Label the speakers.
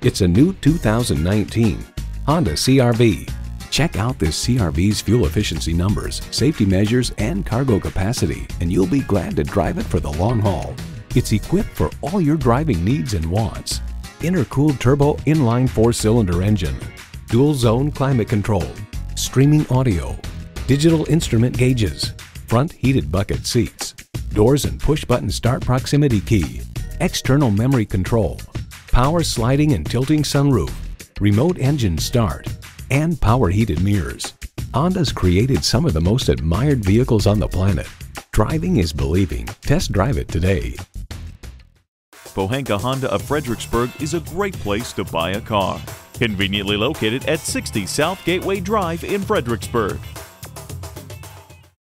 Speaker 1: It's a new 2019 Honda CRV. Check out this CRV's fuel efficiency numbers, safety measures, and cargo capacity, and you'll be glad to drive it for the long haul. It's equipped for all your driving needs and wants. Intercooled turbo inline four-cylinder engine, dual zone climate control, streaming audio, digital instrument gauges, front heated bucket seats, doors and push button start proximity key, external memory control, power sliding and tilting sunroof, remote engine start, and power heated mirrors. Honda's created some of the most admired vehicles on the planet. Driving is believing. Test drive it today.
Speaker 2: Pohanka Honda of Fredericksburg is a great place to buy a car. Conveniently located at 60 South Gateway Drive in Fredericksburg.